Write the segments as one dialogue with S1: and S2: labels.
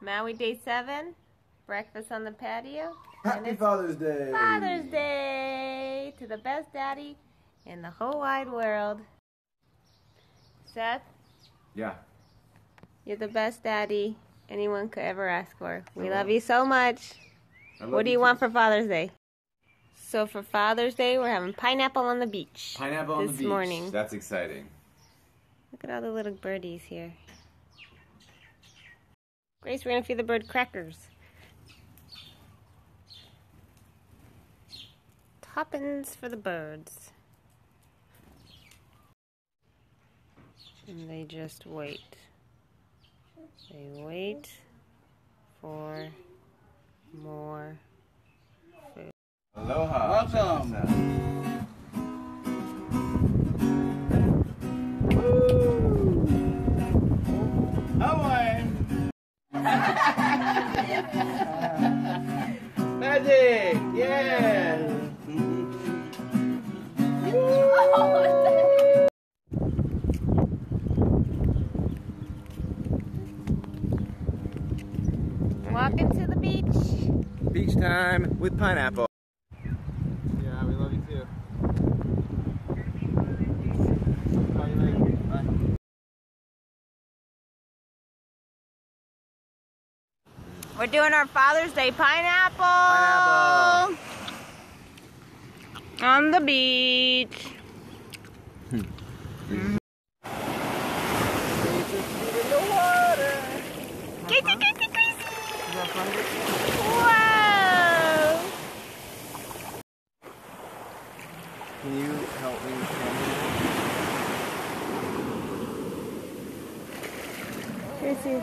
S1: Maui Day 7, breakfast on the patio.
S2: Happy Father's Day.
S1: Father's Day to the best daddy in the whole wide world. Seth,
S2: Yeah.
S1: you're the best daddy anyone could ever ask for. We
S2: Oh.
S1: love you so much.
S2: I love
S1: What do you
S2: too.
S1: want for Father's Day? So for Father's Day, we're having pineapple on the beach.
S2: Pineapple on
S1: this
S2: the beach.
S1: morning.
S2: That's exciting.
S1: Look at all the little birdies here. Grace, we're gonna feed the bird crackers. Toppings for the birds. And they just wait. They wait for more. Food.
S2: Aloha.
S3: Welcome.
S1: Beach.
S2: Beach time with pineapple.
S3: Yeah, we love you too. Call you later. Bye.
S1: We're doing our Father's Day pineapple.
S2: Pineapple.
S1: On the beach. Casey, Casey, Casey. Whoa.
S2: Can you help me?
S1: Casey.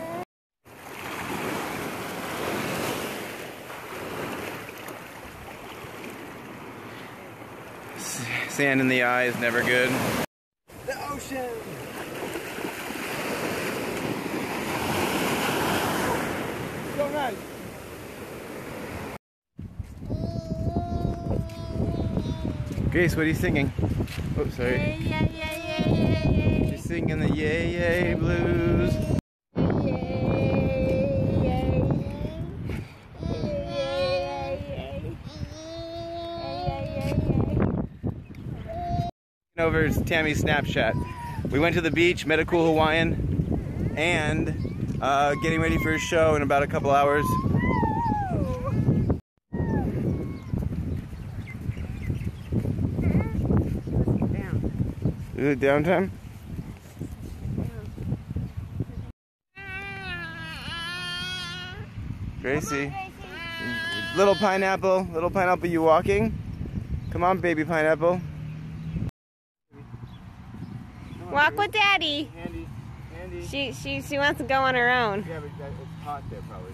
S2: Sand in the eye is never good.
S3: The ocean. So nice.
S2: Grace, what are you singing? Oh, sorry.
S1: Yay, yay, yay, yay, yay, yay.
S2: She's singing the Yay Yay Blues. Over is Tammy's Snapchat. We went to the beach, met a cool Hawaiian, and uh, getting ready for a show in about a couple hours. Is it downtime? Gracie. Little pineapple, little pineapple, you walking? Come on, baby pineapple.
S1: Walk with Daddy.
S3: Handy. Handy.
S1: She she she wants to go on her own.
S3: Yeah, but that, it's hot there probably.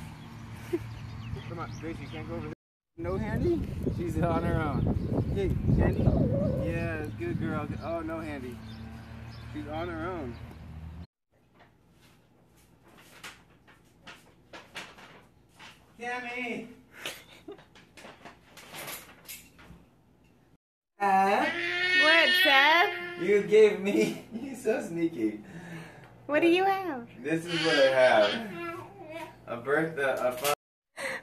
S3: Come on, Grace, you can't go over there. No handy? She's on her own. Hey, handy? Yeah, good girl. Oh, no handy. She's on her own.
S2: Tammy! Uh,
S1: What, Seth?
S2: you gave me. So sneaky.
S1: What do you have?
S2: This is what I have. A birthday. A fun.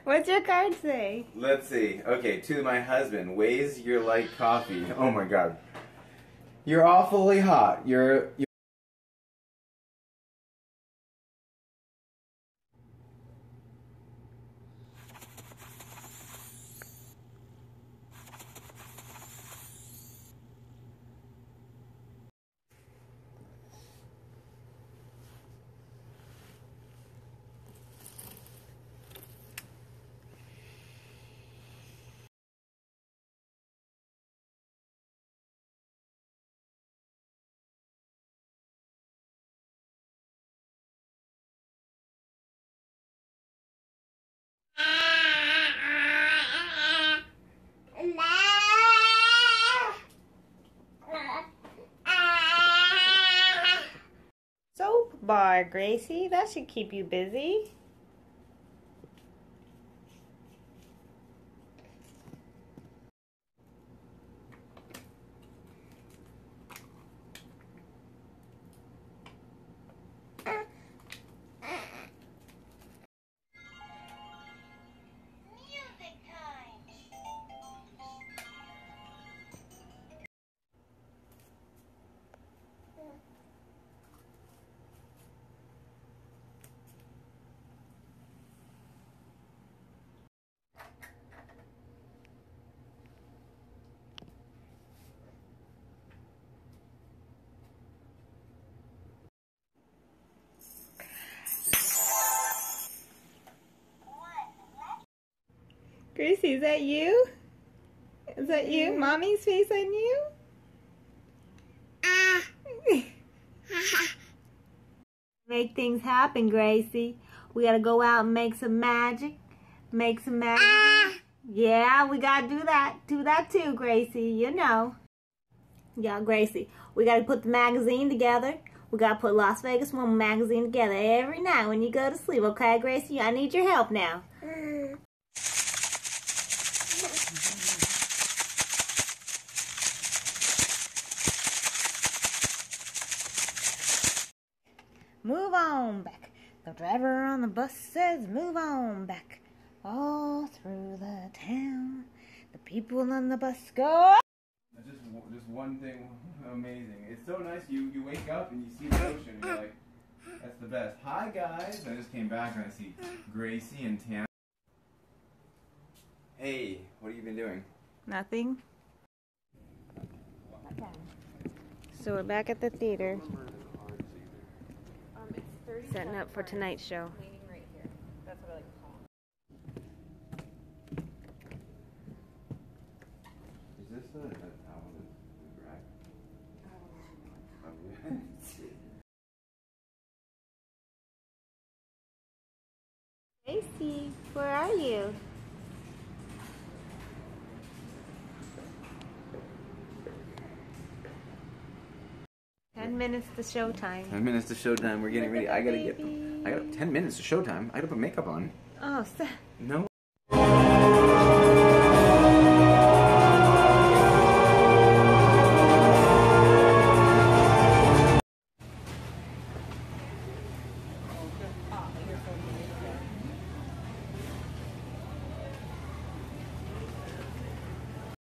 S1: What's your card say?
S2: Let's see. Okay, to my husband. Ways you're like coffee. Oh my god. You're awfully hot. You're. you're
S1: bar, Gracie. That should keep you busy. Gracie, is that you? Is that you? Mommy's face on you? Ah. make things happen, Gracie. We gotta go out and make some magic. Make some magic. Ah. Yeah, we gotta do that. Do that too, Gracie. You know. Yeah, Gracie. We gotta put the magazine together. We gotta put Las Vegas Woman magazine together every night when you go to sleep, okay, Gracie? I need your help now. Move on back. The driver on the bus says, Move on back. All through the town, the people on the bus go.
S2: Just, just one thing amazing. It's so nice. You you wake up and you see the ocean. And you're like, that's the best. Hi guys. I just came back and I see Gracie and Tam. Hey, what have you been doing?
S1: Nothing. So we're back at the theater, setting up for tonight's show.
S2: Is this a, a album with Greg? Oh, yeah.
S1: Oh, where are you? Ten minutes to showtime.
S2: Ten minutes to showtime. We're getting ready. I gotta get. I got ten minutes to showtime. I gotta put makeup on.
S1: Oh, so,
S2: No.